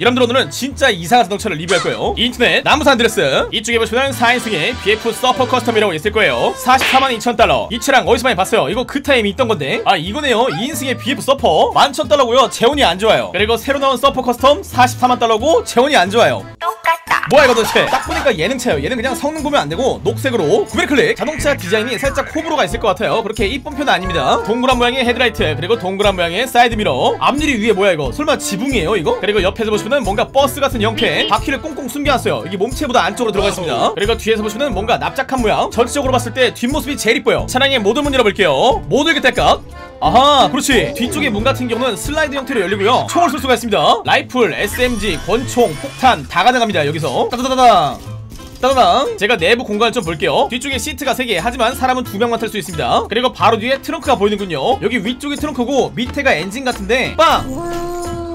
여러분들 오늘은 진짜 이상한 자동차를 리뷰할 거예요. 인터넷 남부 산 안드레스. 이쪽에 보시면 4인승의 BF 서퍼 커스텀이라고 있을 거예요. 44만 2천 달러. 이 차량 어디서 많이 봤어요? 이거 그타에 이미 있던 건데. 아 이거네요. 2인승의 BF 서퍼. 11,000 달러고요. 제원이 안 좋아요. 그리고 새로 나온 서퍼 커스텀 44만 달러고 제원이 안 좋아요 뭐야 이거 도대체? 딱 보니까 예능차예요. 얘는 그냥 성능 보면 안되고 녹색으로 구매 클릭. 자동차 디자인이 살짝 호불호가 있을 것 같아요. 그렇게 이쁜 편은 아닙니다. 동그란 모양의 헤드라이트 그리고 동그란 모양의 사이드미러. 앞유리 위에 뭐야 이거? 설마 지붕이에요 이거? 그리고 옆에서 보시면은 뭔가 버스 같은 형태. 바퀴를 꽁꽁 숨겨놨어요. 이게 몸체보다 안쪽으로 들어가 있습니다. 그리고 뒤에서 보시면은 뭔가 납작한 모양. 전체적으로 봤을 때 뒷모습이 제일 이뻐요. 차량의 모든 문 열어볼게요. 모두 이렇게 딸깍 아하 그렇지. 뒤쪽에 문 같은 경우는 슬라이드 형태로 열리고요. 총을 쏠 수가 있습니다. 라이플, SMG, 권총, 폭탄 다 가능합니다 여기서. 따다다당. 따다당. 제가 내부 공간을 좀 볼게요. 뒤쪽에 시트가 3개. 하지만 사람은 2명만 탈 수 있습니다. 그리고 바로 뒤에 트렁크가 보이는군요. 여기 위쪽이 트렁크고 밑에가 엔진 같은데 빵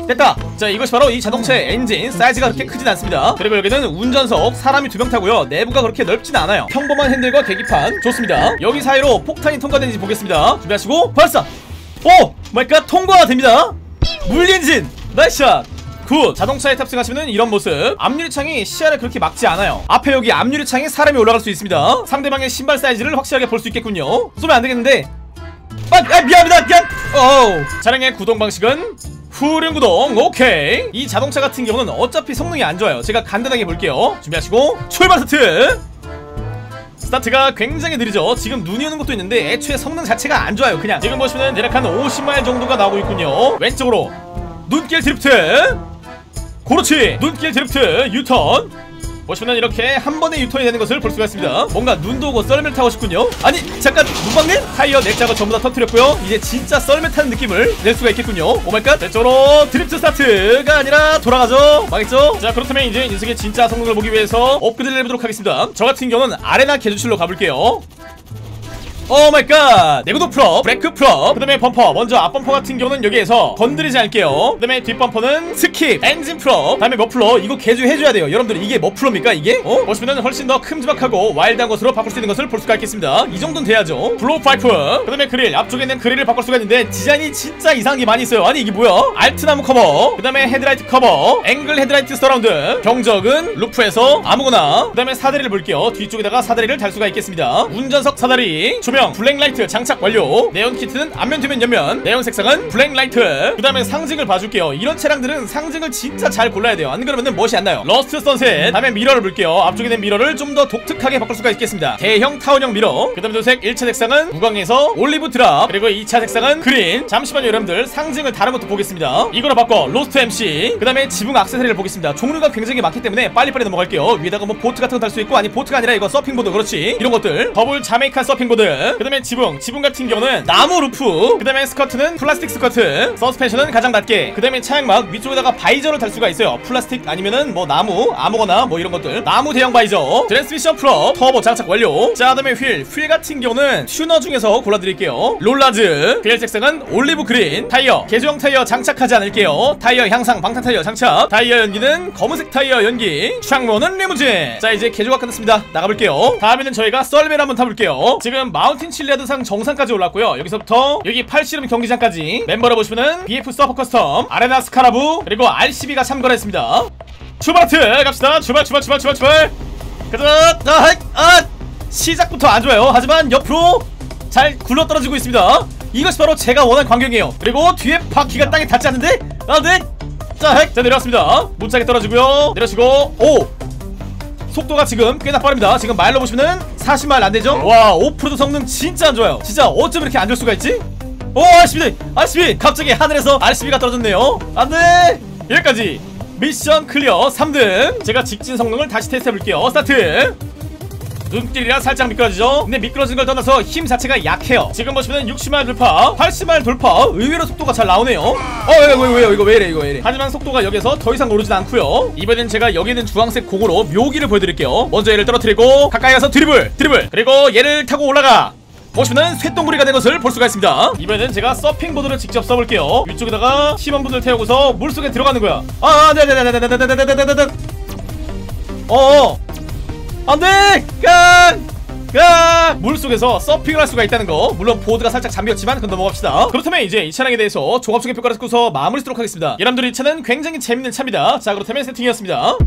됐다. 자 이것이 바로 이 자동차의 엔진 사이즈가 그렇게 크진 않습니다. 그리고 여기는 운전석 사람이 두 명 타고요. 내부가 그렇게 넓진 않아요. 평범한 핸들과 계기판. 좋습니다. 여기 사이로 폭탄이 통과되는지 보겠습니다. 준비하시고 발사! Oh! My God 통과가 됩니다. 물리엔진! Nice shot! Good! 자동차에 탑승하시면 이런 모습. 앞유리창이 시야를 그렇게 막지 않아요. 앞에 여기 앞유리창에 사람이 올라갈 수 있습니다. 상대방의 신발 사이즈를 확실하게 볼 수 있겠군요. 쏘면 안되겠는데. 아, 아 미안합니다. 미안! 어우! 차량의 구동 방식은 후륜 구동 오케이. 이 자동차 같은 경우는 어차피 성능이 안 좋아요. 제가 간단하게 볼게요. 준비하시고 출발 스타트! 스타트가 굉장히 느리죠? 지금 눈이 오는 것도 있는데 애초에 성능 자체가 안 좋아요. 그냥 지금 보시면 대략 한 50마일 정도가 나오고 있군요. 왼쪽으로 눈길 드리프트! 그렇지 눈길 드리프트! 유턴 보시면 이렇게 한 번에 유턴이 되는 것을 볼 수가 있습니다. 뭔가 눈도 오고 썰매를 타고 싶군요. 아니 잠깐 문방님? 타이어 넥자가 전부 다 터트렸고요. 이제 진짜 썰매 타는 느낌을 낼 수가 있겠군요. Oh my God. 왼쪽으로 드리프트 스타트가 아니라 돌아가죠. 망했죠? 자 그렇다면 이제 이 녀석의 진짜 성능을 보기 위해서 업그레이드를 해보도록 하겠습니다. 저 같은 경우는 아레나 개조실로 가볼게요 Oh my God! 내구도 full up 브레이크 full up 그 다음에 범퍼. 먼저 앞범퍼 같은 경우는 여기에서 건드리지 않을게요. 그 다음에 뒷범퍼는 스킵 엔진 full up. 다음에 머플러. 이거 개조해줘야 돼요. 여러분들 이게 머플러입니까 이게? 어? 보시면은 훨씬 더 큼지막하고 와일드한 것으로 바꿀 수 있는 것을 볼 수가 있겠습니다. 이 정도는 돼야죠. blow pipe. 그 다음에 그릴. 앞쪽에 있는 그릴을 바꿀 수가 있는데 디자인이 진짜 이상한 게 많이 있어요. 아니 이게 뭐야? 알트나무 커버. 그 다음에 헤드라이트 커버. 앵글 헤드라이트 서라운드. 경적은 loop에서 아무거나. 그 다음에 사다리를 볼게요. 뒤쪽에다가 사다리를 달 수가 있겠습니다. 운전석 사다리. 조명 blacklight 장착 완료. 네온 키트는 앞면 뒤면 옆면. 네온 색상은 blacklight. 그 다음에 상징을 봐줄게요. 이런 차량들은 상징을 진짜 잘 골라야 돼요. 안 그러면 멋이 안 나요. rust sunset 다음에 미러를 볼게요. 앞쪽에 있는 미러를 좀 더 독특하게 바꿀 수가 있겠습니다. 대형 타원형 미러. 그 다음에 도색 1차 색상은 무광에서 olive drab. 그리고 2차 색상은 그린. 잠시만요 여러분들. 상징을 다른 것도 보겠습니다. 이거로 바꿔. Lost MC 그 다음에 지붕 악세사리를 보겠습니다. 종류가 굉장히 많기 때문에 빨리빨리 넘어갈게요. 위에다가 뭐 보트 같은 거달수 있고 아니 보트가 아니라 이거 서핑보드 그렇지? 이런 것들. 더블 Jamaican 서핑보드 그 다음에 지붕. 지붕 같은 경우는 나무 roof. 그 다음에 스커트는 플라스틱 스커트. 서스펜션은 가장 낮게. 그 다음에 차양막 위쪽에다가 visor를 달 수가 있어요. 플라스틱 아니면은 뭐 나무 아무거나 뭐 이런 것들. 나무 대형 visor. 트랜스미션 full up 터보 장착 완료. 자 그다음에 휠. 휠 같은 경우는 튜너 중에서 골라드릴게요. 롤라즈. 휠 색상은 olive green. 타이어. 개조형 타이어 장착하지 않을게요. 타이어 향상 방탄 타이어 장착. 타이어 연기는 검은색 타이어 연기. 창문은 리무진. 자 이제 개조가 끝났습니다. 나가볼게요. 다음에는 저희가 썰매를 한번 타볼게요. 지금 마운틴 칠리아드산 정상까지 올랐고요. 여기서부터 여기 팔씨름 경기장까지 멤버를 보시면은 BF 서퍼 커스텀 아레나 스카라부 그리고 RCB가 참가를 했습니다. 출발하트! 갑시다. 출발 출발 출발 출발 출발! 가자! 아, 아 시작부터 안 좋아요. 하지만 옆으로 잘 굴러떨어지고 있습니다. 이것이 바로 제가 원하는 광경이에요. 그리고 뒤에 바퀴가 땅에 닿지 않는데 아네 자, 자 내려왔습니다. 문짝에 떨어지고요. 내려시고 오 속도가 지금 꽤나 빠릅니다. 지금 마일로 보시면은 40마일 안되죠? 와 오프로드 성능 진짜 안좋아요. 진짜 어쩜 이렇게 안 될 수가 있지? 오 RCV RCV 갑자기 하늘에서 RCV가 떨어졌네요. 안돼! 여기까지. 미션 clear 3등. 제가 직진 성능을 다시 테스트해볼게요. 스타트 눈길이라 살짝 미끄러지죠 근데 미끄러진 걸 떠나서 힘 자체가 약해요 지금 보시면 60마일 돌파 80마일 돌파 의외로 속도가 잘 나오네요 어 왜 왜 왜 이거 왜 이래 이거 왜 이래 하지만 속도가 여기서 더 이상 오르진 않고요 이번엔 제가 여기 있는 주황색 공으로 묘기를 보여드릴게요 먼저 얘를 떨어뜨리고 가까이 가서 드리블 드리블 그리고 얘를 타고 올라가 보시면은 쇳동구리가 된 것을 볼 수가 있습니다 이번엔 제가 서핑보드를 직접 써볼게요 위쪽에다가 팀원분들 태우고서 물속에 들어가는 거야 아 네네네네네네네네네네 어어 안돼! 깡! 아, 물속에서 서핑을 할 수가 있다는 거. 물론 보드가 살짝 잠겼지만 그건 넘어갑시다. 그렇다면 이제 이 차량에 대해서 종합소개 평가를 듣고서 마무리 쓰도록 하겠습니다. 여러분들 이 차는 굉장히 재밌는 차입니다. 자 그렇다면 세팅이었습니다